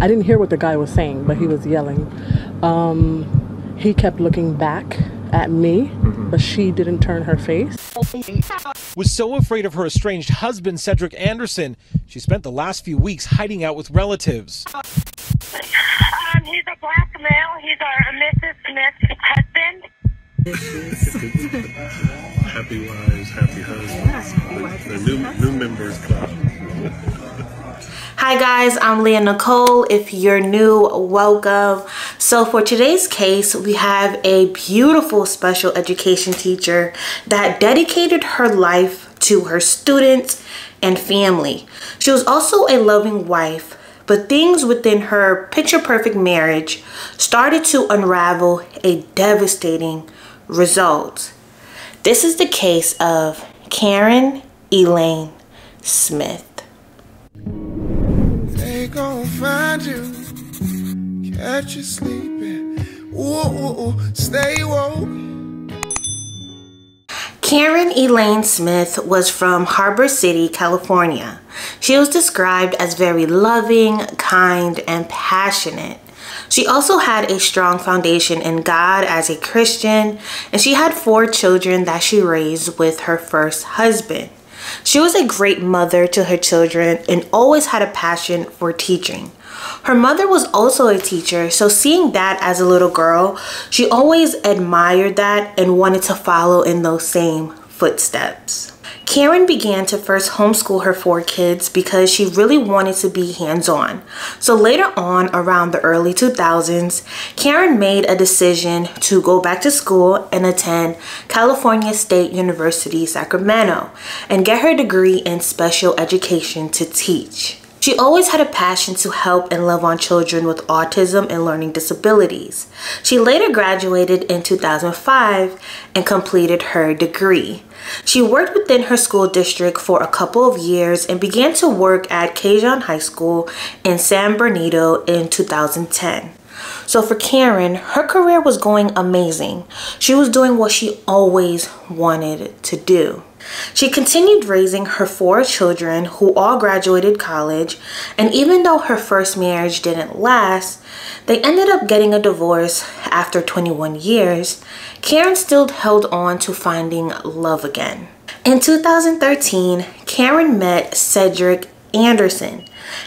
I didn't hear what the guy was saying, but he was yelling. Um, he kept looking back at me, mm-hmm. but she didn't turn her face. Was so afraid of her estranged husband, Cedric Anderson, she spent the last few weeks hiding out with relatives. Um, he's a black male. He's our Mrs. Smith's husband. happy wives, happy husbands. The new, new members club. Hi guys, I'm Leya Nicole. If you're new, welcome. So for today's case, we have a beautiful special education teacher that dedicated her life to her students and family. She was also a loving wife, but things within her picture perfect marriage started to unravel a devastating result. This is the case of Karen Elaine Smith find you, catch you sleeping. Ooh, stay woke. Karen Elaine Smith was from Harbor City, California. She was described as very loving, kind, and passionate. She also had a strong foundation in God as a Christian, and she had four children that she raised with her first husband. She was a great mother to her children and always had a passion for teaching. Her mother was also a teacher, so seeing that as a little girl, she always admired that and wanted to follow in those same footsteps. Karen began to first homeschool her four kids because she really wanted to be hands-on. So later on, around the early 2000s, Karen made a decision to go back to school and attend California State University, Sacramento, and get her degree in special education to teach. She always had a passion to help and love on children with autism and learning disabilities. She later graduated in 2005 and completed her degree. She worked within her school district for a couple of years and began to work at Cajon High School in San Bernardino in 2010. So for Karen, her career was going amazing. She was doing what she always wanted to do. She continued raising her four children who all graduated college and even though her first marriage didn't last, they ended up getting a divorce after 21 years, Karen still held on to finding love again. In 2013, Karen met Cedric Anderson,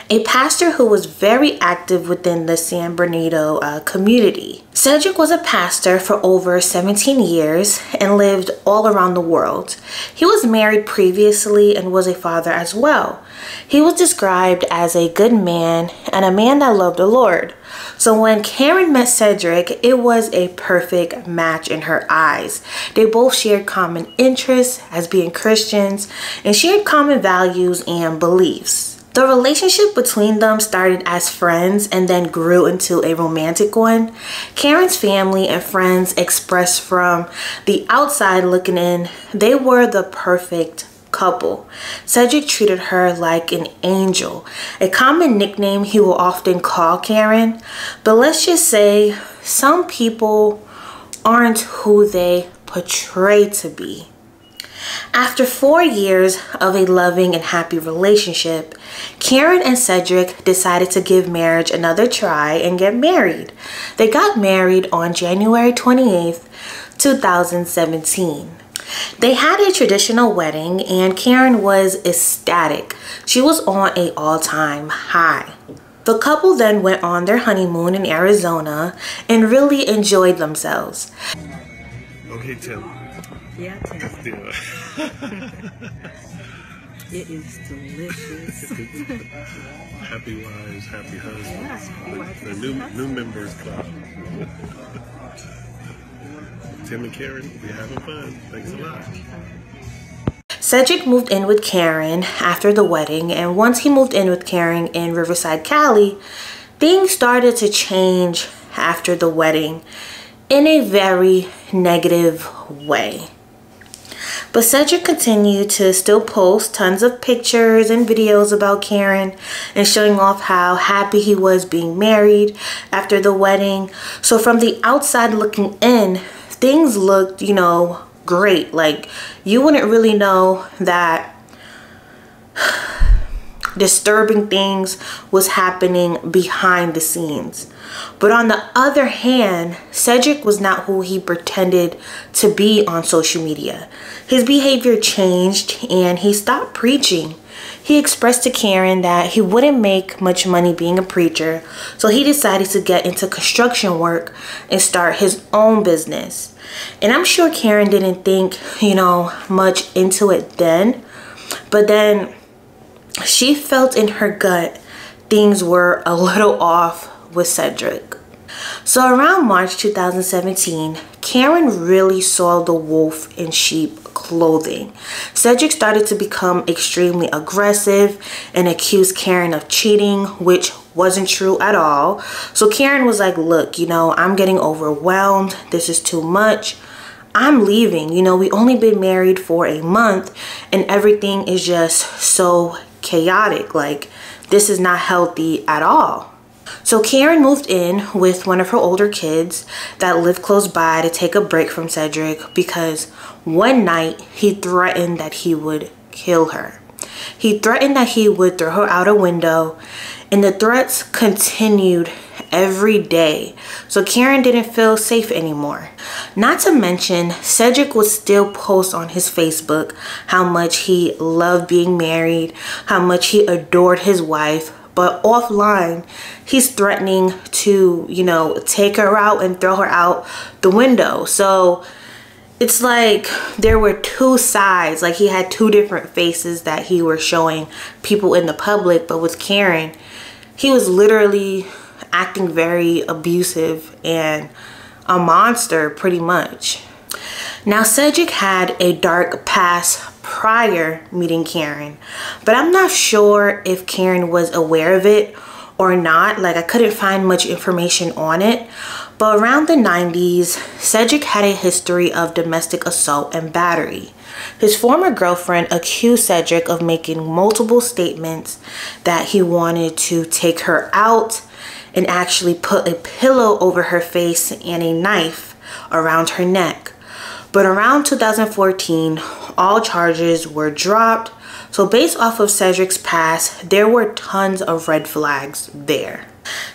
a pastor who was very active within the San Bernardino uh, community. Cedric was a pastor for over 17 years and lived all around the world. He was married previously and was a father as well. He was described as a good man and a man that loved the Lord. So when Karen met Cedric, it was a perfect match in her eyes. They both shared common interests as being Christians and shared common values and beliefs. The relationship between them started as friends and then grew into a romantic one. Karen's family and friends expressed from the outside looking in, they were the perfect couple. Cedric treated her like an angel, a common nickname he will often call Karen. But let's just say some people aren't who they portray to be. After four years of a loving and happy relationship, Karen and Cedric decided to give marriage another try and get married. They got married on January 28th, 2017. They had a traditional wedding and Karen was ecstatic. She was on a all-time high. The couple then went on their honeymoon in Arizona and really enjoyed themselves. Okay, Tim. Yeah, Tim. Let's do it. it is delicious. happy wives, happy husbands. Yeah, the new new members club. Tim and Karen, we're having fun. Thanks a lot. Cedric moved in with Karen after the wedding, and once he moved in with Karen in Riverside, Cali, things started to change after the wedding in a very negative way. But Cedric continued to still post tons of pictures and videos about Karen and showing off how happy he was being married after the wedding. So from the outside looking in, things looked, you know, great. Like you wouldn't really know that disturbing things was happening behind the scenes. But on the other hand, Cedric was not who he pretended to be on social media. His behavior changed and he stopped preaching. He expressed to Karen that he wouldn't make much money being a preacher, so he decided to get into construction work and start his own business. And I'm sure Karen didn't think, you know, much into it then, but then she felt in her gut things were a little off with Cedric. So around March 2017, Karen really saw the wolf in sheep clothing. Cedric started to become extremely aggressive and accused Karen of cheating, which wasn't true at all. So Karen was like, look, you know, I'm getting overwhelmed. This is too much. I'm leaving. You know, we only been married for a month and everything is just so chaotic. Like, this is not healthy at all. So Karen moved in with one of her older kids that lived close by to take a break from Cedric because one night he threatened that he would kill her. He threatened that he would throw her out a window and the threats continued every day. So Karen didn't feel safe anymore. Not to mention, Cedric would still post on his Facebook how much he loved being married, how much he adored his wife, but offline he's threatening to you know take her out and throw her out the window so it's like there were two sides like he had two different faces that he were showing people in the public but with karen he was literally acting very abusive and a monster pretty much now cedric had a dark past prior meeting Karen, but I'm not sure if Karen was aware of it or not. Like I couldn't find much information on it. But around the 90s, Cedric had a history of domestic assault and battery. His former girlfriend accused Cedric of making multiple statements that he wanted to take her out and actually put a pillow over her face and a knife around her neck. But around 2014, all charges were dropped. So based off of Cedric's past, there were tons of red flags there.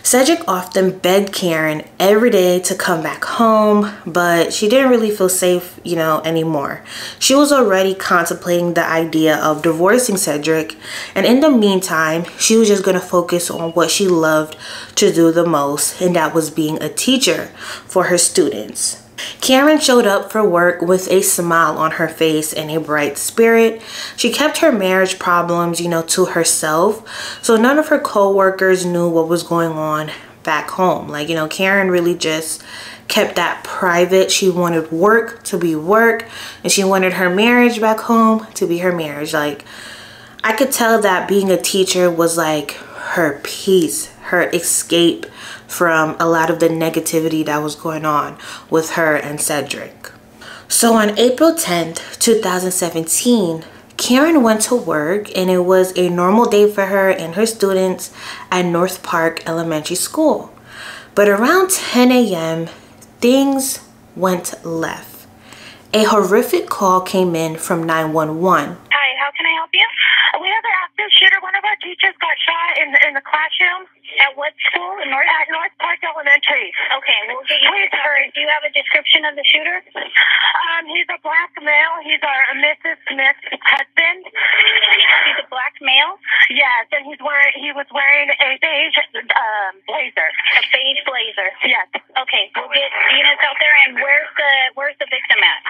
Cedric often begged Karen every day to come back home, but she didn't really feel safe, you know, anymore. She was already contemplating the idea of divorcing Cedric, and in the meantime, she was just going to focus on what she loved to do the most, and that was being a teacher for her students. Karen showed up for work with a smile on her face and a bright spirit. She kept her marriage problems, you know, to herself. So none of her co-workers knew what was going on back home. Like, you know, Karen really just kept that private. She wanted work to be work and she wanted her marriage back home to be her marriage. Like, I could tell that being a teacher was like her peace, her escape from a lot of the negativity that was going on with her and Cedric. So on April 10th, 2017, Karen went to work and it was a normal day for her and her students at North Park Elementary School. But around 10 a.m., things went left. A horrific call came in from 911. Hi, how can I help you? We have an active shooter. One of our teachers got shot in, in the classroom. At what school? North? At North Park Elementary. Okay, we'll get you her. Do you have a description of the shooter? Um, he's a black male. He's our Mrs. Smith's husband. He's a black male? Yes, and he's wearing he was wearing a beige um, blazer. A beige blazer. Yes. Okay, we'll get units out there. And where's the where's the victim at?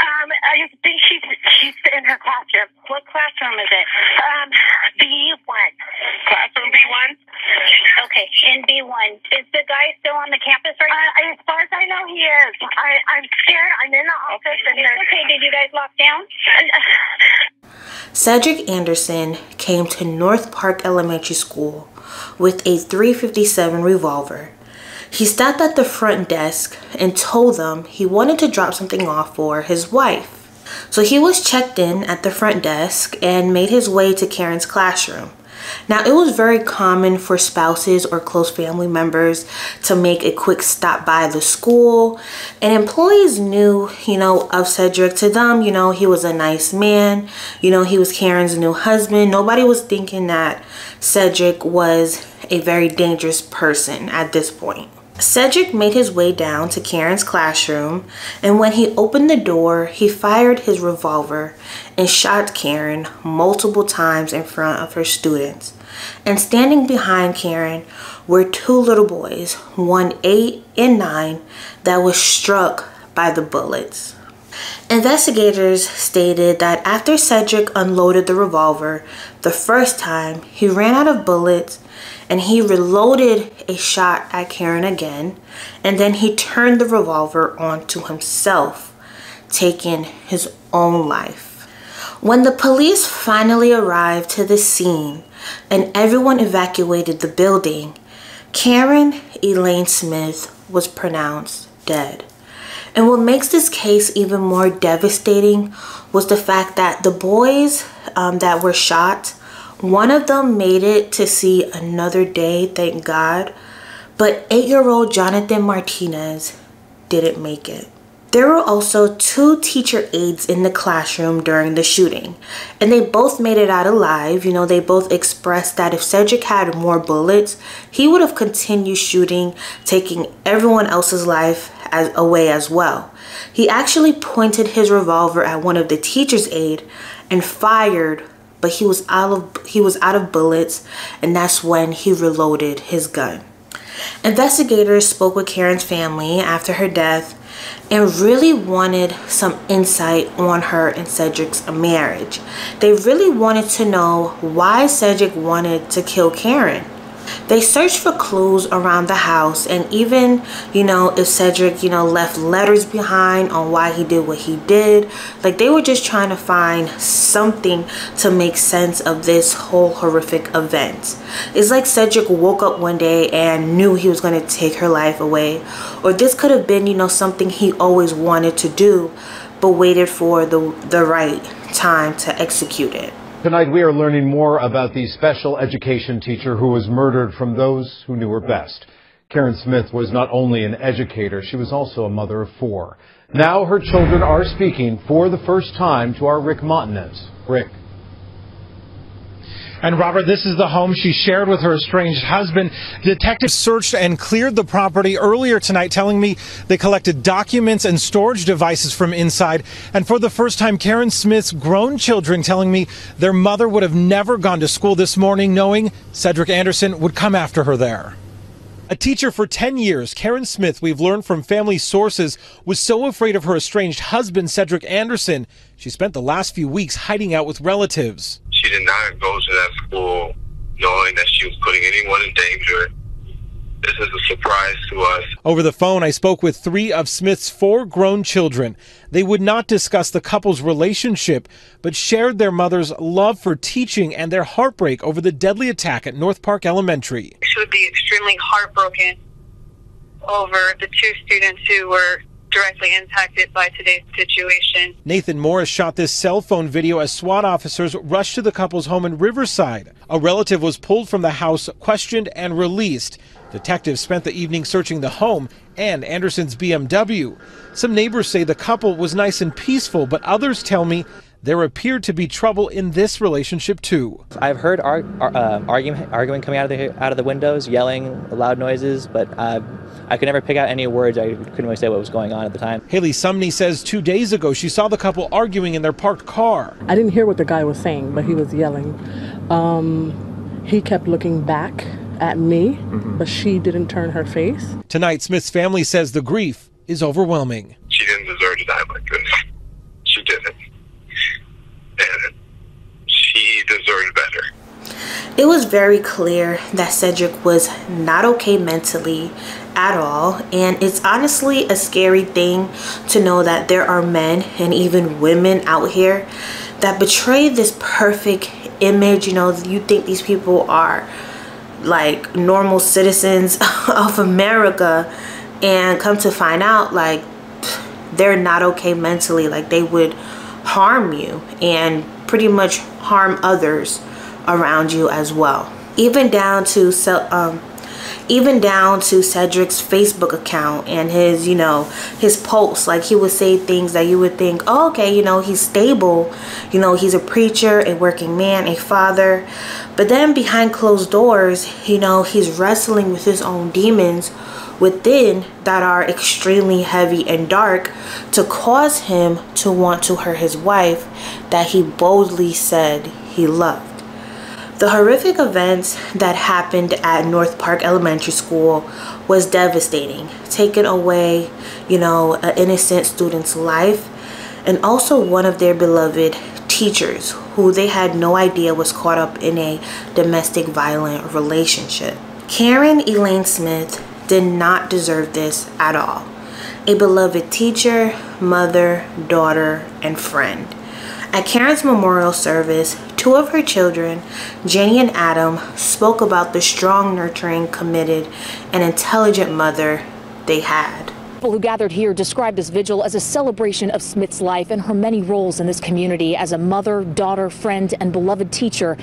Um, I think she's she's in her classroom. What classroom is it? Um, B one. Classroom B one. Okay, in B1. Is the guy still on the campus right now? Uh, as far as I know, he is. I, I'm scared. I'm in the office and. Okay, did you guys lock down? Cedric Anderson came to North Park Elementary School with a 357 revolver. He stopped at the front desk and told them he wanted to drop something off for his wife. So he was checked in at the front desk and made his way to Karen's classroom. Now, it was very common for spouses or close family members to make a quick stop by the school, and employees knew, you know, of Cedric. To them, you know, he was a nice man, you know, he was Karen's new husband. Nobody was thinking that Cedric was a very dangerous person at this point. Cedric made his way down to Karen's classroom, and when he opened the door, he fired his revolver and shot Karen multiple times in front of her students. And standing behind Karen were two little boys, one eight and nine, that was struck by the bullets. Investigators stated that after Cedric unloaded the revolver the first time, he ran out of bullets and he reloaded a shot at Karen again and then he turned the revolver onto himself, taking his own life. When the police finally arrived to the scene and everyone evacuated the building, Karen Elaine Smith was pronounced dead. And what makes this case even more devastating was the fact that the boys um, that were shot, one of them made it to see another day, thank God, but eight-year-old Jonathan Martinez didn't make it. There were also two teacher aides in the classroom during the shooting, and they both made it out alive. You know, they both expressed that if Cedric had more bullets, he would have continued shooting, taking everyone else's life as, away as well. He actually pointed his revolver at one of the teacher's aide and fired, but he was out of he was out of bullets, and that's when he reloaded his gun. Investigators spoke with Karen's family after her death and really wanted some insight on her and Cedric's marriage. They really wanted to know why Cedric wanted to kill Karen. They searched for clues around the house and even, you know, if Cedric, you know, left letters behind on why he did what he did. Like they were just trying to find something to make sense of this whole horrific event. It's like Cedric woke up one day and knew he was going to take her life away. Or this could have been, you know, something he always wanted to do but waited for the, the right time to execute it. Tonight we are learning more about the special education teacher who was murdered from those who knew her best. Karen Smith was not only an educator, she was also a mother of four. Now her children are speaking for the first time to our Rick Montanez. Rick. And Robert, this is the home she shared with her estranged husband. Detectives searched and cleared the property earlier tonight, telling me they collected documents and storage devices from inside. And for the first time, Karen Smith's grown children telling me their mother would have never gone to school this morning, knowing Cedric Anderson would come after her there. A teacher for 10 years, Karen Smith, we've learned from family sources, was so afraid of her estranged husband, Cedric Anderson, she spent the last few weeks hiding out with relatives. She did not go to that school knowing that she was putting anyone in danger. This is a surprise to us. Over the phone, I spoke with three of Smith's four grown children. They would not discuss the couple's relationship, but shared their mother's love for teaching and their heartbreak over the deadly attack at North Park Elementary. She would be extremely heartbroken over the two students who were directly impacted by today's situation. Nathan Morris shot this cell phone video as SWAT officers rushed to the couple's home in Riverside. A relative was pulled from the house, questioned, and released. Detectives spent the evening searching the home and Anderson's BMW. Some neighbors say the couple was nice and peaceful, but others tell me there appeared to be trouble in this relationship too. I've heard ar- ar- uh, arguing, arguing coming out of the out of the windows, yelling, loud noises, but uh, I could never pick out any words. I couldn't really say what was going on at the time. Haley Sumney says two days ago she saw the couple arguing in their parked car. I didn't hear what the guy was saying, but he was yelling. Um, he kept looking back at me, mm-hmm. but she didn't turn her face. Tonight, Smith's family says the grief is overwhelming. She didn't deserve to die like this. She didn't. And she deserved better. It was very clear that Cedric was not okay mentally at all. And it's honestly a scary thing to know that there are men and even women out here that betray this perfect image. You know, you think these people are like normal citizens of America and come to find out like they're not okay mentally like they would harm you and pretty much harm others around you as well. Even down to um, even down to Cedric's Facebook account and his, you know, his posts. Like he would say things that you would think, oh, okay, you know, he's stable. You know, he's a preacher, a working man, a father. But then behind closed doors, you know, he's wrestling with his own demons within that are extremely heavy and dark to cause him to want to hurt his wife that he boldly said he loved. The horrific events that happened at North Park Elementary School was devastating, taking away, you know, an innocent student's life and also one of their beloved teachers who they had no idea was caught up in a domestic violent relationship. Karen Elaine Smith did not deserve this at all. A beloved teacher, mother, daughter, and friend. At Karen's memorial service, two of her children, Jenny and Adam, spoke about the strong, nurturing, committed, and intelligent mother they had. People who gathered here described this vigil as a celebration of Smith's life and her many roles in this community as a mother, daughter, friend, and beloved teacher.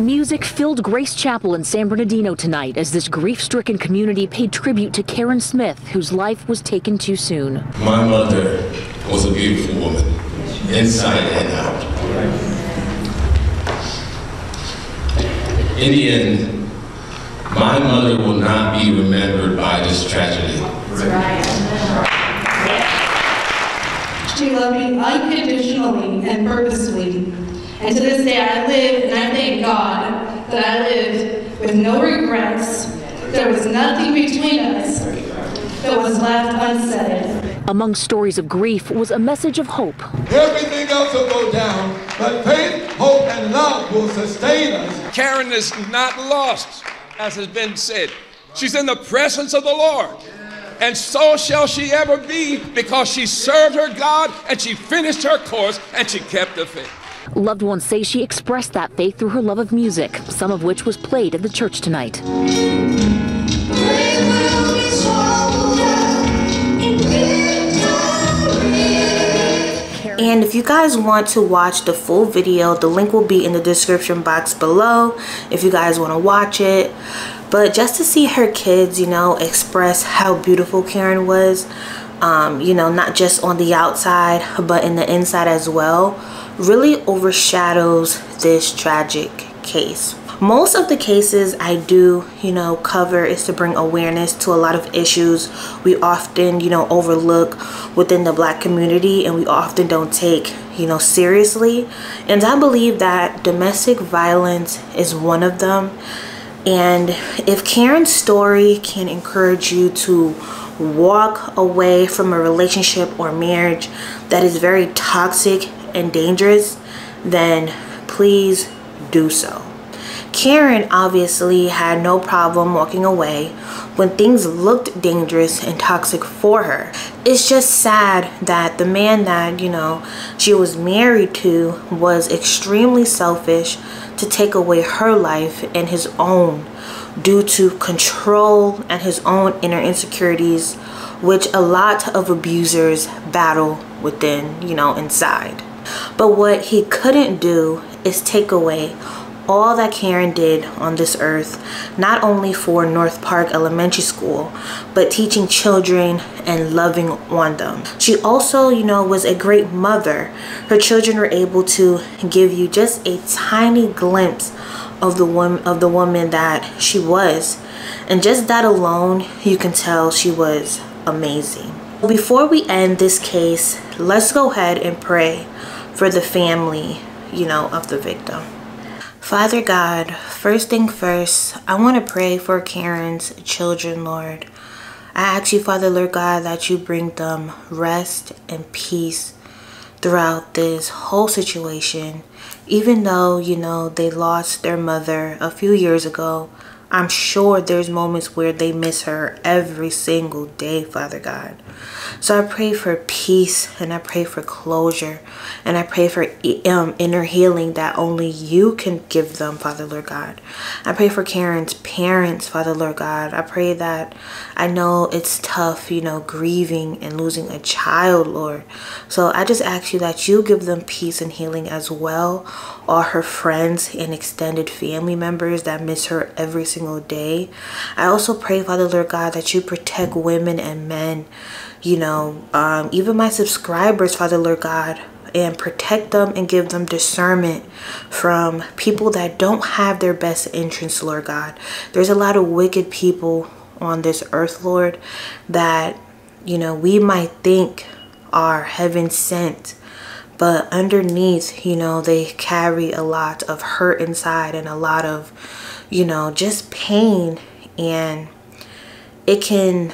Music filled Grace Chapel in San Bernardino tonight as this grief-stricken community paid tribute to Karen Smith, whose life was taken too soon. My mother was a beautiful woman, inside and out. In the end, my mother will not be remembered by this tragedy. She loved me unconditionally and purposefully and to this day, I live and I thank God that I lived with no regrets. There was nothing between us that was left unsaid. Among stories of grief was a message of hope. Everything else will go down, but faith, hope, and love will sustain us. Karen is not lost, as has been said. She's in the presence of the Lord. And so shall she ever be because she served her God and she finished her course and she kept the faith. Loved ones say she expressed that faith through her love of music, some of which was played at the church tonight. And if you guys want to watch the full video, the link will be in the description box below if you guys want to watch it. But just to see her kids, you know, express how beautiful Karen was, um, you know, not just on the outside, but in the inside as well really overshadows this tragic case. Most of the cases I do, you know, cover is to bring awareness to a lot of issues we often, you know, overlook within the black community and we often don't take, you know, seriously. And I believe that domestic violence is one of them. And if Karen's story can encourage you to walk away from a relationship or marriage that is very toxic and dangerous, then please do so. Karen obviously had no problem walking away when things looked dangerous and toxic for her. It's just sad that the man that, you know, she was married to was extremely selfish to take away her life and his own due to control and his own inner insecurities which a lot of abusers battle within, you know, inside. But what he couldn't do is take away all that Karen did on this earth, not only for North Park Elementary School, but teaching children and loving on them. She also, you know, was a great mother. Her children were able to give you just a tiny glimpse of the woman of the woman that she was. And just that alone, you can tell she was amazing. Before we end this case, let's go ahead and pray for the family, you know, of the victim. Father God, first thing first, I want to pray for Karen's children, Lord. I ask you, Father, Lord God, that you bring them rest and peace throughout this whole situation. Even though, you know, they lost their mother a few years ago, I'm sure there's moments where they miss her every single day, Father God. So I pray for peace and I pray for closure and I pray for um, inner healing that only you can give them, Father Lord God. I pray for Karen's parents, Father Lord God. I pray that I know it's tough, you know, grieving and losing a child, Lord. So I just ask you that you give them peace and healing as well. All her friends and extended family members that miss her every single day. I also pray, Father Lord God, that you protect women and men you know, um, even my subscribers, Father Lord God, and protect them and give them discernment from people that don't have their best interests, Lord God. There's a lot of wicked people on this earth, Lord, that, you know, we might think are heaven sent, but underneath, you know, they carry a lot of hurt inside and a lot of, you know, just pain and it can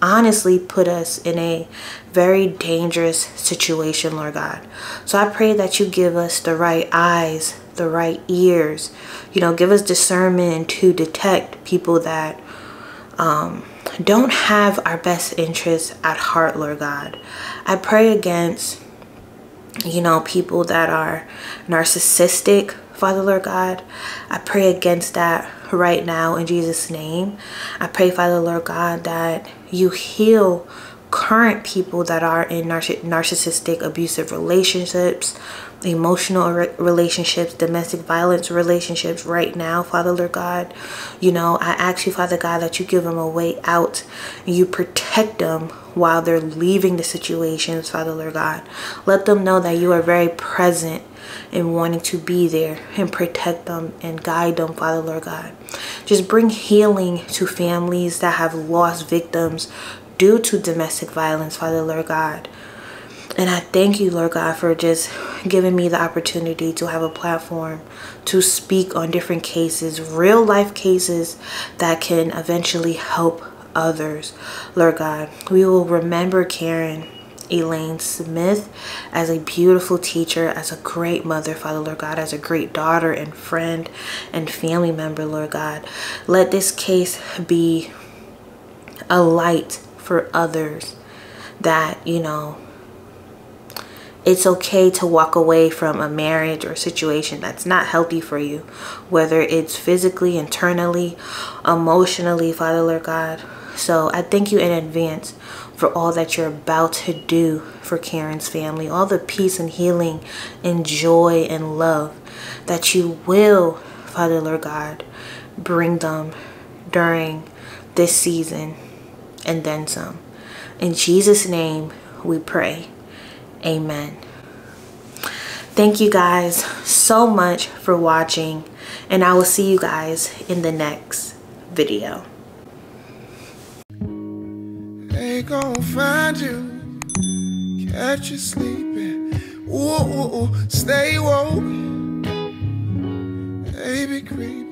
honestly put us in a very dangerous situation, Lord God. So I pray that you give us the right eyes, the right ears, you know, give us discernment to detect people that um, don't have our best interests at heart, Lord God. I pray against, you know, people that are narcissistic, Father, Lord God. I pray against that right now in Jesus' name. I pray, Father, Lord God, that you heal current people that are in narcissistic abusive relationships emotional relationships domestic violence relationships right now father lord god you know i ask you father god that you give them a way out you protect them while they're leaving the situations father lord god let them know that you are very present and wanting to be there and protect them and guide them, Father Lord God. Just bring healing to families that have lost victims due to domestic violence, Father Lord God. And I thank you, Lord God, for just giving me the opportunity to have a platform to speak on different cases, real life cases that can eventually help others. Lord God, we will remember Karen Elaine Smith as a beautiful teacher, as a great mother, Father Lord God, as a great daughter and friend and family member, Lord God. Let this case be a light for others that, you know, it's okay to walk away from a marriage or situation that's not healthy for you, whether it's physically, internally, emotionally, Father Lord God. So I thank you in advance for all that you're about to do for Karen's family, all the peace and healing and joy and love that you will, Father Lord God, bring them during this season and then some. In Jesus' name we pray. Amen. Thank you guys so much for watching and I will see you guys in the next video. They find you, catch you sleeping. Ooh, ooh, ooh stay woke, baby.